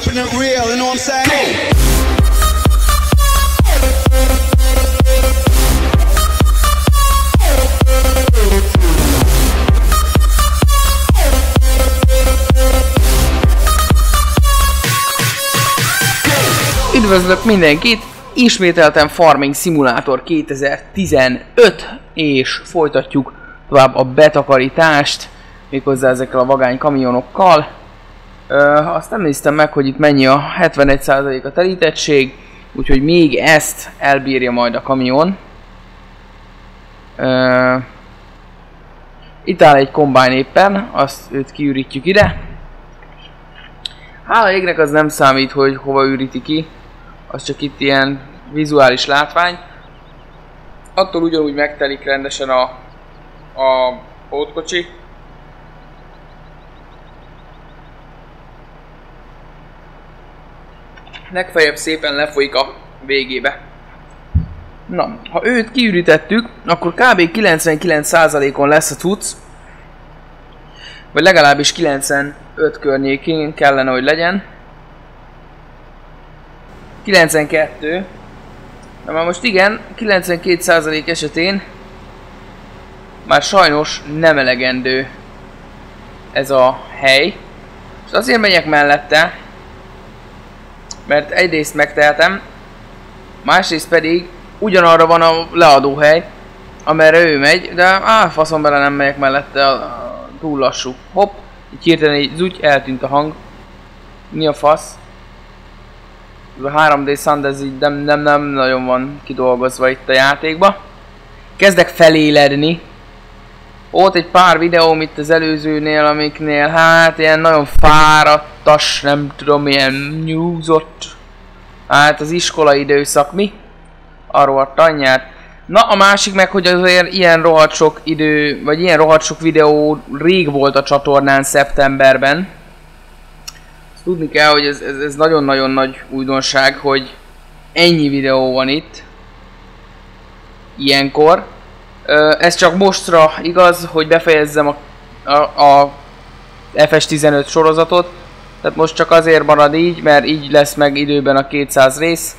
keeping it real, you know what I'm saying? Üdvözlök mindenkit! Ismételten Farming Simulator 2015 és folytatjuk tovább a betakarítást méghozzá ezekkel a vagány kamionokkal. Azt nem néztem meg, hogy itt mennyi a 71% a terítettség, úgyhogy még ezt elbírja majd a kamion. Itt áll egy kombány éppen, azt őt kiürítjük ide. Hála égnek az nem számít, hogy hova üríti ki, az csak itt ilyen vizuális látvány. Attól ugyanúgy megtelik rendesen a, a pótkocsi. Legfeljebb szépen lefolyik a végébe. Na, ha őt kiürítettük, akkor kb. 99%-on lesz a cucc. Vagy legalábbis 95 környékén kellene, hogy legyen. 92. Na már most igen, 92% esetén már sajnos nem elegendő ez a hely. És azért megyek mellette, mert egyrészt megtehetem, másrészt pedig ugyanarra van a leadóhely, amerre ő megy, de á, faszom bele nem megyek mellette, a, a, túl lassú. Hopp, így hirtelen egy zúgy, eltűnt a hang. Mi a fasz? A 3D Sound ez így nem, nem, nem nagyon van kidolgozva itt a játékba. Kezdek feléledni. Volt egy pár videóm itt az előzőnél, amiknél hát ilyen nagyon fáradtas, nem tudom, ilyen nyúzott. Hát az iskola időszak mi? Arról a tanyát. Na a másik meg, hogy azért ilyen rohadt sok idő, vagy ilyen rohadt sok videó rég volt a csatornán szeptemberben. Azt tudni kell, hogy ez, ez, ez nagyon-nagyon nagy újdonság, hogy ennyi videó van itt. Ilyenkor. Ez csak mostra igaz, hogy befejezzem a, a, a FS15 sorozatot. Tehát most csak azért marad így, mert így lesz meg időben a 200 rész.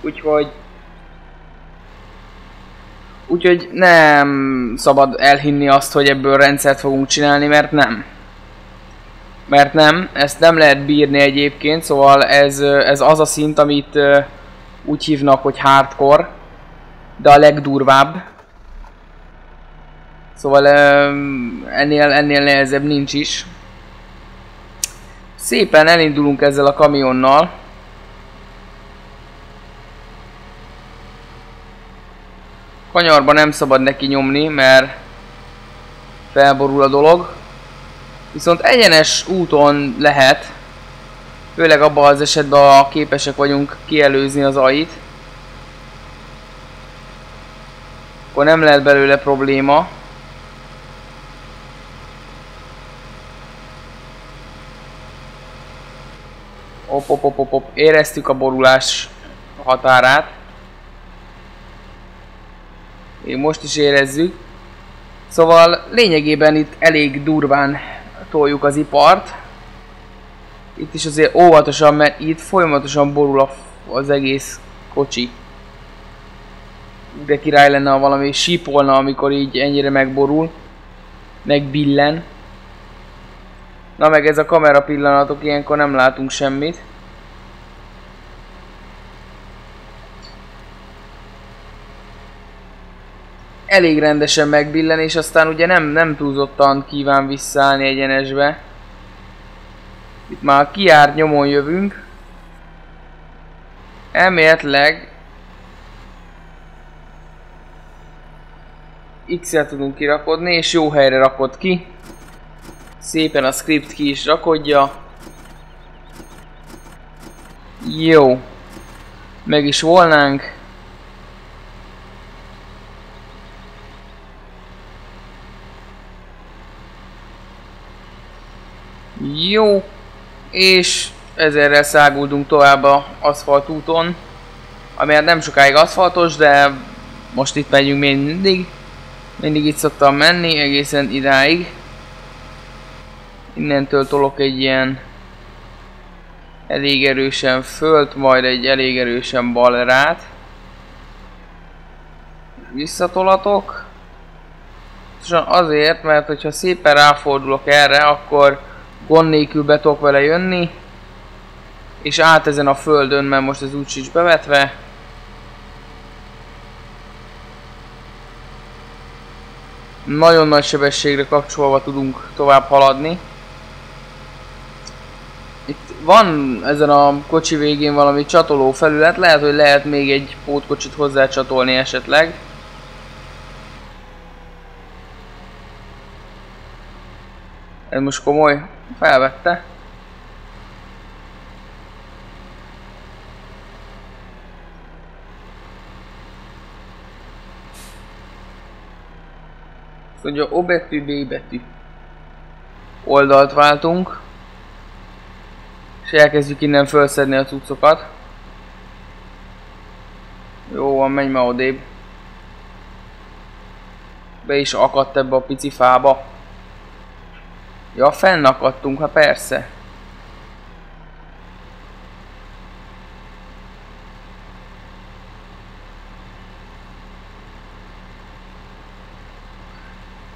Úgyhogy... Úgyhogy nem szabad elhinni azt, hogy ebből rendszert fogunk csinálni, mert nem. Mert nem, ezt nem lehet bírni egyébként, szóval ez, ez az a szint, amit úgy hívnak, hogy hardcore, de a legdurvább. Szóval ennél, ennél nehezebb nincs is. Szépen elindulunk ezzel a kamionnal. Kanyarba nem szabad neki nyomni, mert felborul a dolog. Viszont egyenes úton lehet, főleg abban az esetben, ha képesek vagyunk kielőzni az ait, akkor nem lehet belőle probléma. Op, op, op, op. Éreztük a borulás határát. Még most is érezzük. Szóval lényegében itt elég durván toljuk az ipart. Itt is azért óvatosan, mert itt folyamatosan borul az egész kocsi. De király lenne, ha valami sípolna, amikor így ennyire megborul. Megbillen. Na meg ez a kamera pillanatok, ilyenkor nem látunk semmit. Elég rendesen megbillen, és aztán ugye nem, nem túlzottan kíván visszaállni egyenesbe. Itt már kiárt nyomon jövünk. Elméletileg X-el tudunk kirakodni, és jó helyre rakod ki. Szépen a script ki is rakodja. Jó. Meg is volnánk. Jó, és ezerrel száguldunk tovább a aszfaltúton, ami hát nem sokáig aszfaltos, de most itt megyünk még mindig. Mindig itt szoktam menni, egészen idáig. Innentől tolok egy ilyen elég erősen fölt, majd egy elég erősen balrát. Visszatolatok. Azért, mert hogyha szépen ráfordulok erre, akkor gond nélkül be tudok vele jönni. És át ezen a földön, mert most ez úgy sincs bevetve. Nagyon nagy sebességre kapcsolva tudunk tovább haladni. Itt van ezen a kocsi végén valami csatoló felület, lehet, hogy lehet még egy pótkocsit hozzá csatolni esetleg. Ez most komoly. Felvette. Szóval O betű, B betű. Oldalt váltunk. És elkezdjük innen felszedni a cuccokat. Jó van, menj már odébb. Be is akadt ebbe a pici fába. Ja, fennakadtunk, ha persze.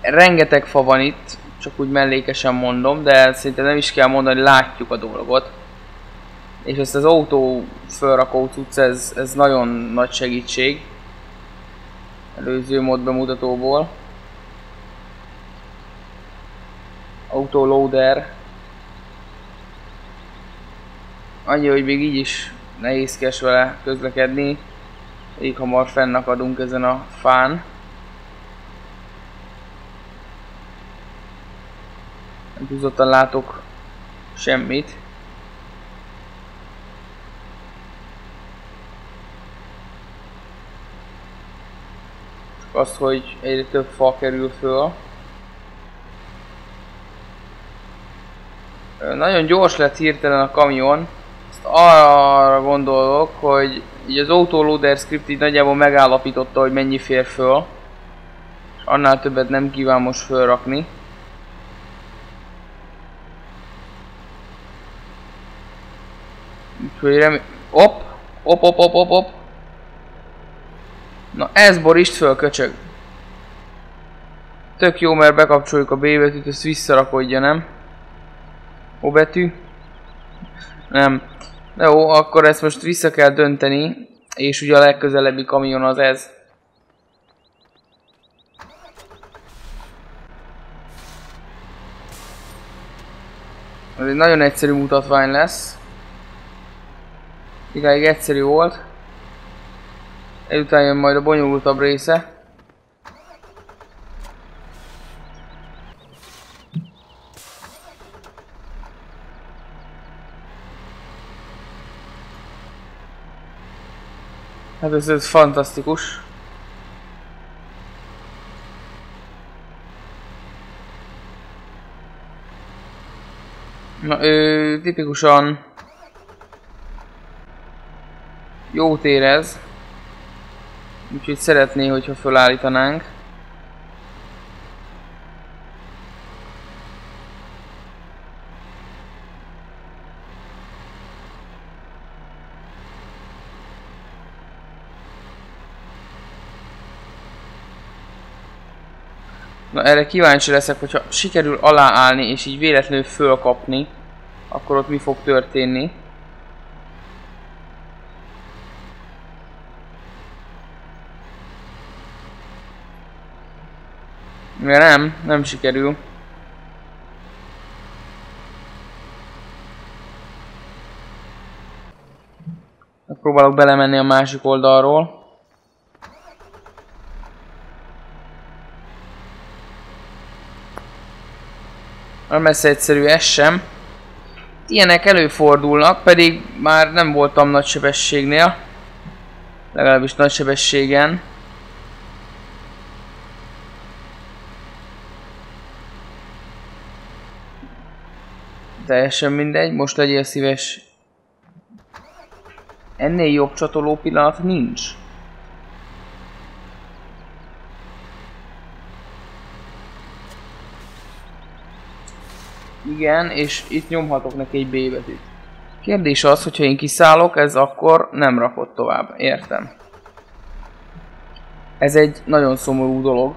Rengeteg fa van itt, csak úgy mellékesen mondom, de szinte nem is kell mondani, látjuk a dolgot. És ezt az autó felrakó cucc, ez, ez nagyon nagy segítség. Előző mod bemutatóból. Autoloader. Annyi, hogy még így is nehézkes vele közlekedni. Így hamar fennakadunk ezen a fán. Nem túlzottan látok semmit. Csak azt, hogy egyre több fa kerül föl. Nagyon gyors lett hirtelen a kamion. Ezt arra gondolok, hogy így az autoloader script így nagyjából megállapította, hogy mennyi fér föl. Annál többet nem kíván most fölrakni. Úgyhogy remé... Op! Op, op, op, op, op. Na ez borist föl, köcsög. Tök jó, mert bekapcsoljuk a B betűt, ezt visszarakodja, nem? O betű. Nem. Jó, akkor ezt most vissza kell dönteni. És ugye a legközelebbi kamion az ez. Ez egy nagyon egyszerű mutatvány lesz. Idáig egyszerű volt. Ezután jön majd a bonyolultabb része. Hát ez, ez fantasztikus. Na, ő tipikusan jót érez. Úgyhogy szeretné, hogyha felállítanánk. Erre kíváncsi leszek, hogyha sikerül aláállni és így véletlenül fölkapni, akkor ott mi fog történni. Mert nem, nem sikerül. Próbálok belemenni a másik oldalról. Nem messze egyszerű ez sem. Ilyenek előfordulnak, pedig már nem voltam nagy sebességnél. Legalábbis nagy sebességen. Teljesen mindegy, most legyél szíves. Ennél jobb csatoló pillanat nincs. Igen, és itt nyomhatok neki egy B betűt. Kérdés az, hogyha én kiszállok, ez akkor nem rakott tovább. Értem. Ez egy nagyon szomorú dolog.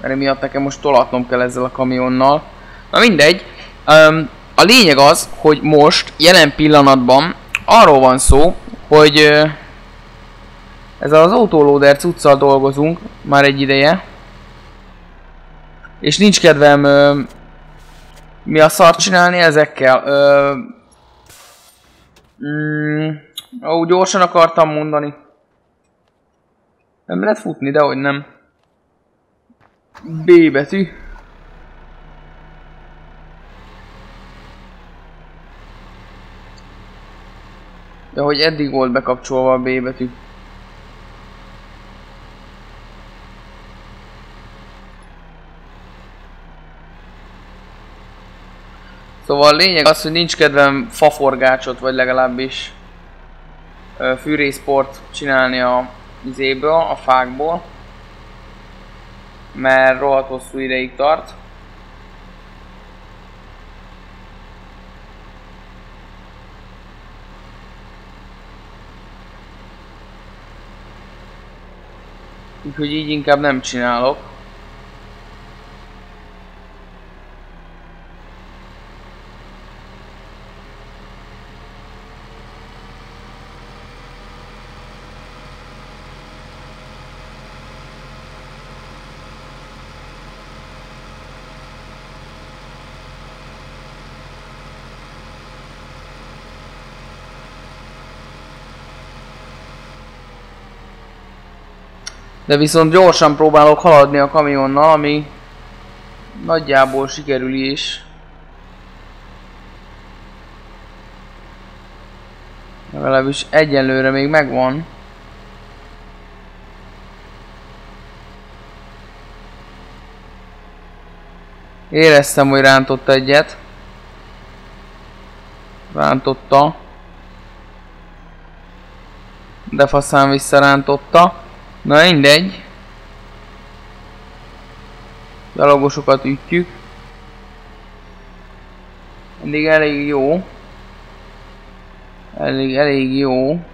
Mert emiatt nekem most tolatnom kell ezzel a kamionnal. Na mindegy. Um, a lényeg az, hogy most, jelen pillanatban arról van szó, hogy uh, ezzel az autoloader cuccal dolgozunk már egy ideje. És nincs kedvem uh, mi a szart csinálni ezekkel. Uh, mm, ó, gyorsan akartam mondani. Nem lehet futni, de hogy nem. B betű. De hogy eddig volt bekapcsolva a B betű. Szóval a lényeg az, hogy nincs kedvem faforgácsot, vagy legalábbis fűrészport csinálni a izéből, a fákból. Mert rohadt hosszú ideig tart. Úgyhogy így inkább nem csinálok. De viszont gyorsan próbálok haladni a kamionnal, ami nagyjából sikerül is. Legalábbis egyenlőre még megvan. Éreztem, hogy rántotta egyet. Rántotta. De faszán visszarántotta. Na mindegy. Gyalogosokat ütjük. Mindig elég jó. Elég, elég jó.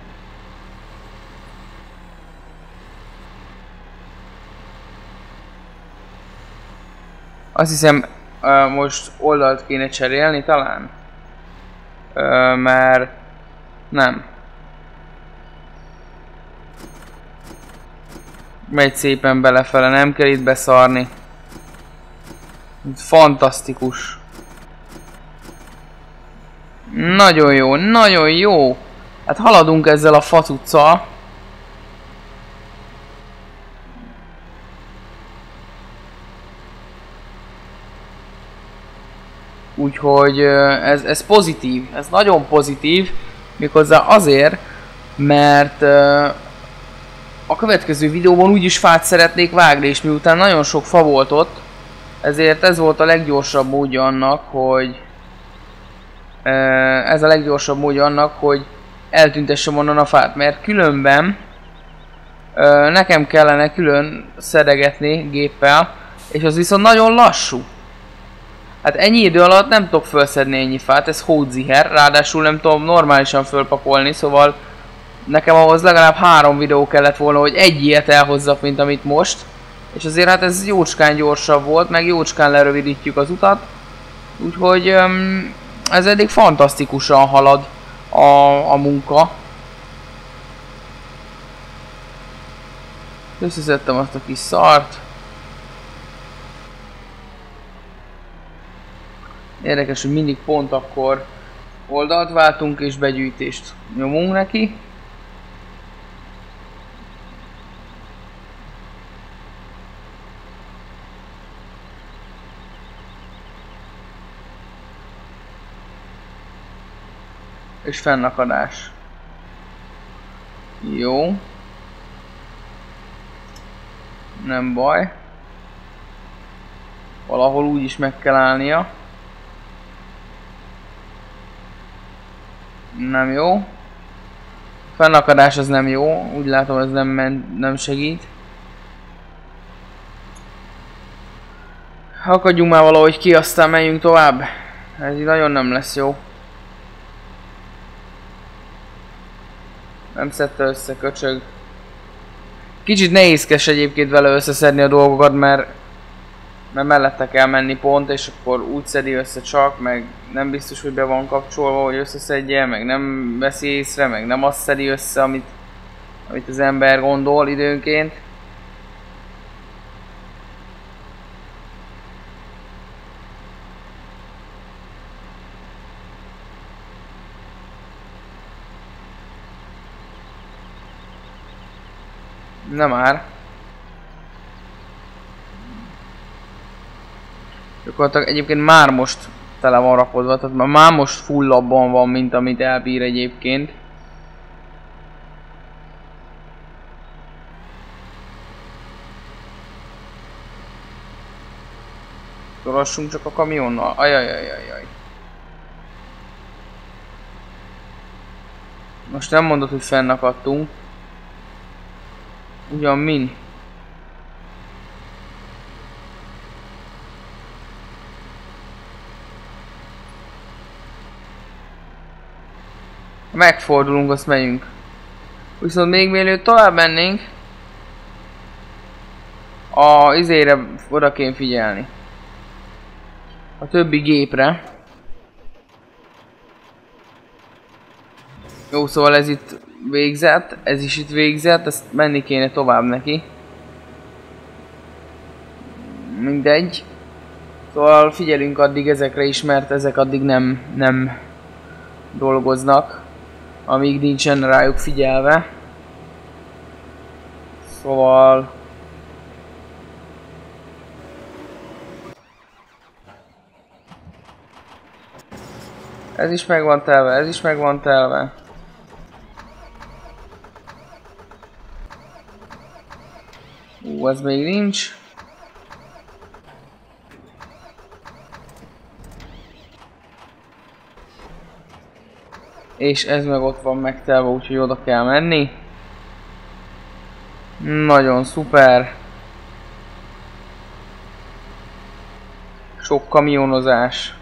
Azt hiszem most oldalt kéne cserélni talán. Mert nem. Megy szépen belefele, nem kell itt beszarni. Fantasztikus. Nagyon jó, nagyon jó. Hát haladunk ezzel a facuccal. Úgyhogy ez, ez pozitív, ez nagyon pozitív, méghozzá azért, mert a következő videóban úgyis fát szeretnék vágni, és miután nagyon sok fa volt ott, ezért ez volt a leggyorsabb módja annak, hogy ez a leggyorsabb módja annak, hogy eltüntessem onnan a fát, mert különben nekem kellene külön szedegetni géppel, és az viszont nagyon lassú. Hát ennyi idő alatt nem tudok felszedni ennyi fát, ez hódziher, ráadásul nem tudom normálisan fölpakolni, szóval nekem ahhoz legalább három videó kellett volna, hogy egy ilyet elhozzak, mint amit most. És azért hát ez jócskán gyorsabb volt, meg jócskán lerövidítjük az utat. Úgyhogy ez eddig fantasztikusan halad a, a munka. Összeszedtem azt a kis szart. Érdekes, hogy mindig pont akkor oldalt váltunk és begyűjtést nyomunk neki. És fennakadás. Jó. Nem baj. Valahol úgy is meg kell állnia. Nem jó. Fennakadás az nem jó, úgy látom ez nem, nem segít. Akadjunk már valahogy ki, aztán menjünk tovább. Ez így nagyon nem lesz jó. Nem szedte össze, köcsög. Kicsit nehézkes egyébként vele összeszedni a dolgokat, mert mert mellette kell menni pont, és akkor úgy szedi össze csak, meg nem biztos, hogy be van kapcsolva, hogy összeszedje, meg nem veszi észre, meg nem azt szedi össze, amit, amit az ember gondol időnként. Nem már. Gyakorlatilag egyébként már most tele van rakodva, tehát már most full labban van, mint amit elbír egyébként. Lassunk csak a kamionnal. Ajajajajaj. Most nem mondod, hogy fennakadtunk. Ugyan min? Megfordulunk, azt megyünk. Viszont még mielőtt tovább mennénk, a izére oda kéne figyelni. A többi gépre. Jó, szóval ez itt végzett, ez is itt végzett, ezt menni kéne tovább neki. Mindegy. Szóval figyelünk addig ezekre is, mert ezek addig nem, nem dolgoznak amíg nincsen rájuk figyelve. Szóval... Ez is meg van telve, ez is meg van telve. Ez még nincs. És ez meg ott van megtelve, úgyhogy oda kell menni. Nagyon szuper. Sok kamionozás.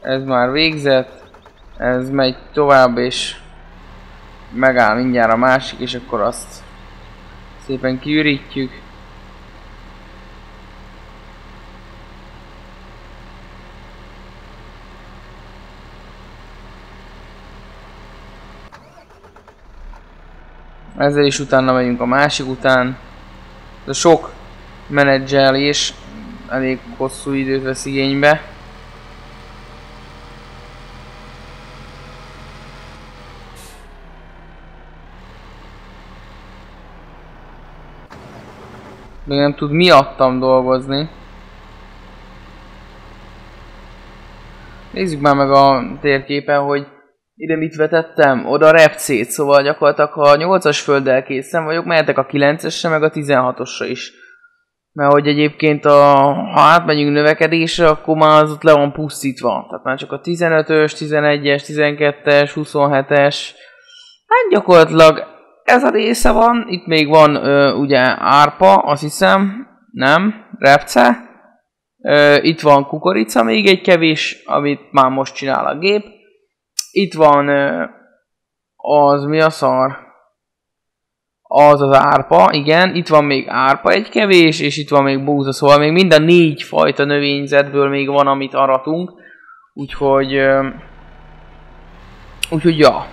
Ez már végzett. Ez megy tovább és megáll mindjárt a másik, és akkor azt szépen kiürítjük. Ezzel is utána megyünk a másik után. De sok menedzselés elég hosszú időt vesz igénybe. Még nem tud miattam dolgozni. Nézzük már meg a térképen, hogy ide mit vetettem? Oda repcét, szóval gyakorlatilag ha a 8-as földdel készen vagyok, mehetek a 9-esre, meg a 16-osra is. Mert hogy egyébként a, ha átmegyünk növekedésre, akkor már az ott le van pusztítva. Tehát már csak a 15-ös, 11-es, 12-es, 27-es. Hát gyakorlatilag ez a része van. Itt még van ö, ugye árpa, azt hiszem. Nem, repce. Ö, itt van kukorica még egy kevés, amit már most csinál a gép. Itt van az mi a szar? Az az árpa, igen, itt van még árpa egy kevés, és itt van még búza, szóval még mind a négy fajta növényzetből még van, amit aratunk. Úgyhogy... Úgyhogy ja.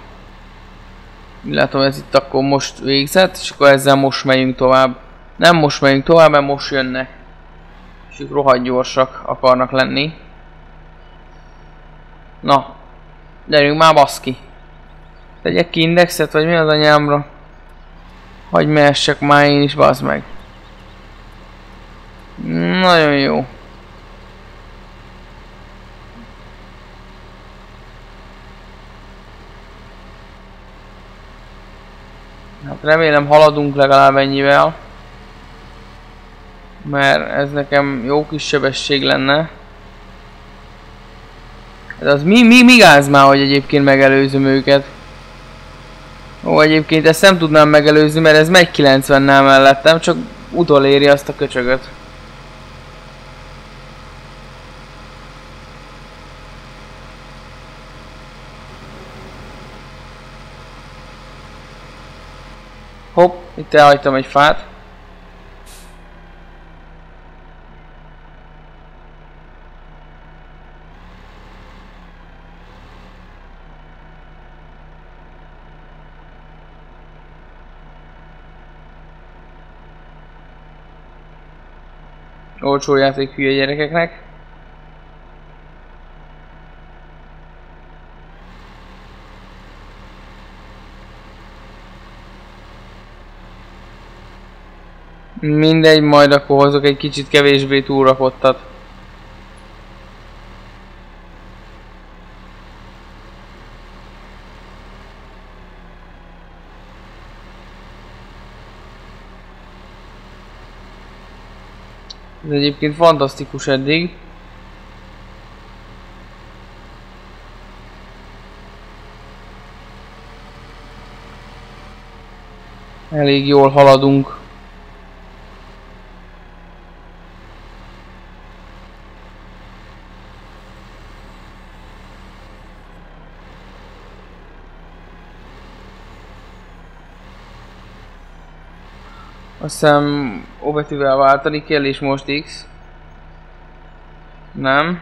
Látom ez itt akkor most végzett, és akkor ezzel most megyünk tovább. Nem most megyünk tovább, mert most jönnek. És ők rohadt gyorsak akarnak lenni. Na, Gyerünk már baszki. Tegyek ki indexet, vagy mi az anyámra? Hagyj mehessek már én is, bazd meg. Nagyon jó. Hát remélem haladunk legalább ennyivel. Mert ez nekem jó kis sebesség lenne. De az mi, mi, mi gáz már, hogy egyébként megelőzöm őket? Ó, egyébként ezt nem tudnám megelőzni, mert ez megy 90-nel mellettem, csak utoléri azt a köcsögöt. Hopp, itt elhagytam egy fát. Olcsó játék hülye gyerekeknek. Mindegy, majd akkor hozok egy kicsit kevésbé túlrakottat. Ez egyébként fantasztikus eddig. Elég jól haladunk. Azt hiszem O betűvel váltani kell és most X. Nem.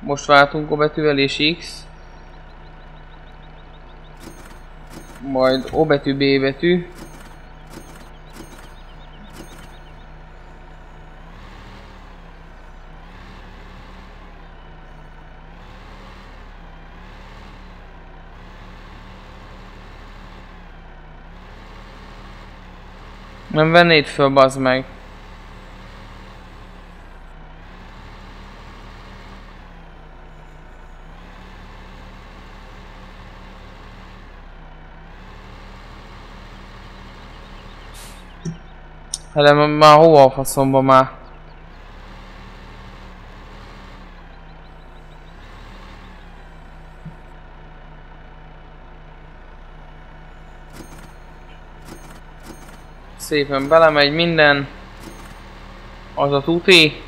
Most váltunk O betűvel és X. Majd O betű, B betű. Nem vennéd föl, bazd meg. Hát de már hova a faszomba már? Szépen belemegy minden. Az a tuti.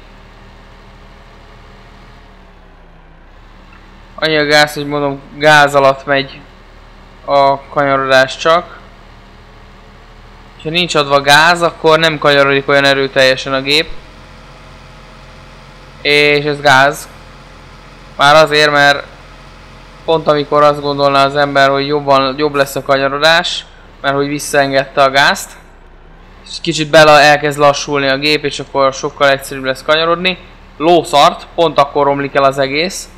Annyi a gáz, hogy mondom gáz alatt megy a kanyarodás csak. Ha nincs adva gáz, akkor nem kanyarodik olyan erőteljesen a gép. És ez gáz. Már azért, mert pont amikor azt gondolná az ember, hogy jobban, jobb lesz a kanyarodás, mert hogy visszaengedte a gázt, és kicsit bele elkezd lassulni a gép, és akkor sokkal egyszerűbb lesz kanyarodni. Lószart, pont akkor romlik el az egész.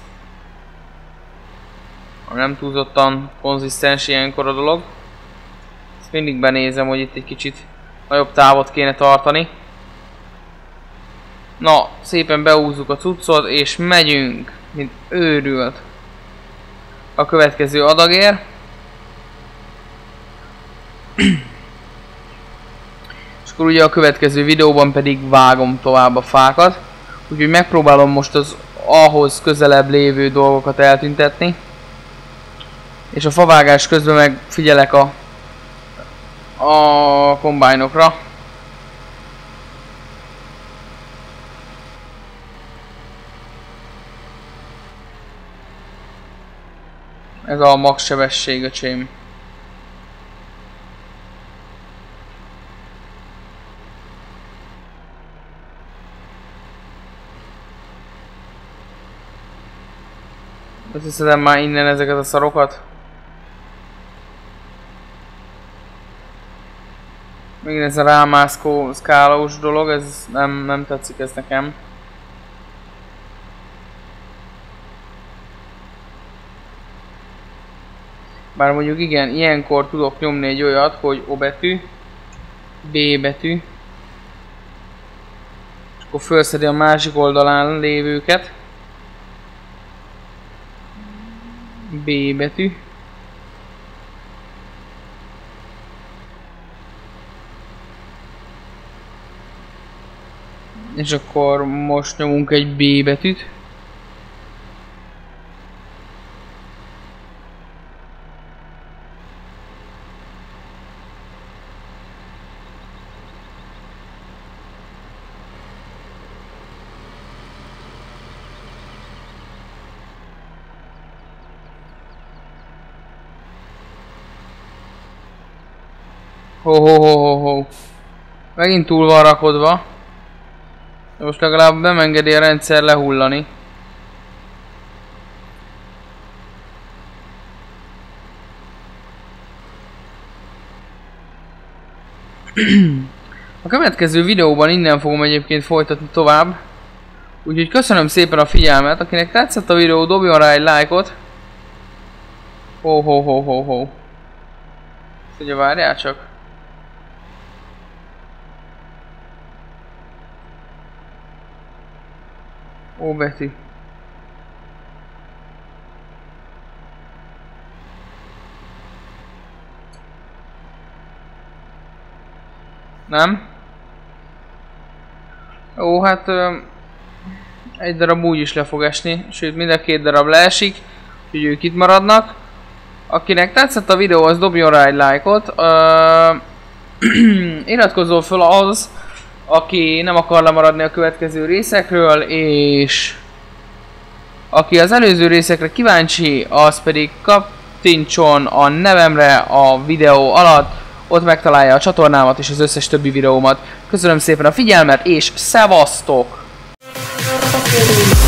Nem túlzottan konzisztens ilyenkor a dolog. Ezt mindig benézem, hogy itt egy kicsit nagyobb távot kéne tartani. Na, szépen beúzzuk a cuccot, és megyünk, mint őrült. A következő adagér. Akkor ugye a következő videóban pedig vágom tovább a fákat. Úgyhogy megpróbálom most az ahhoz közelebb lévő dolgokat eltüntetni. És a favágás közben meg figyelek a, a kombájnokra. Ez a max sebesség, öcsém. Összeszedem már innen ezeket a szarokat. Még ez a rámászkó szkálós dolog, ez nem, nem tetszik ez nekem. Bár mondjuk igen, ilyenkor tudok nyomni egy olyat, hogy O betű, B betű, és akkor felszedi a másik oldalán lévőket. B betű. És akkor most nyomunk egy B betűt. Ho ho ho ho ho. Megint túl van rakodva. De most legalább nem engedi a rendszer lehullani. A következő videóban innen fogom egyébként folytatni tovább. Úgyhogy köszönöm szépen a figyelmet, akinek tetszett a videó, dobjon rá egy lájkot. Ho ho ho ho ho. Ugye várjál csak. Ó. Nem? Ó, hát... Ö, egy darab úgy is le fog esni, sőt mind a két darab leesik, úgyhogy ők itt maradnak. Akinek tetszett a videó, az dobjon rá egy lájkot. Uh, iratkozzon föl az, aki nem akar lemaradni a következő részekről, és aki az előző részekre kíváncsi, az pedig kattintson a nevemre a videó alatt, ott megtalálja a csatornámat és az összes többi videómat. Köszönöm szépen a figyelmet, és szevasztok! Thank.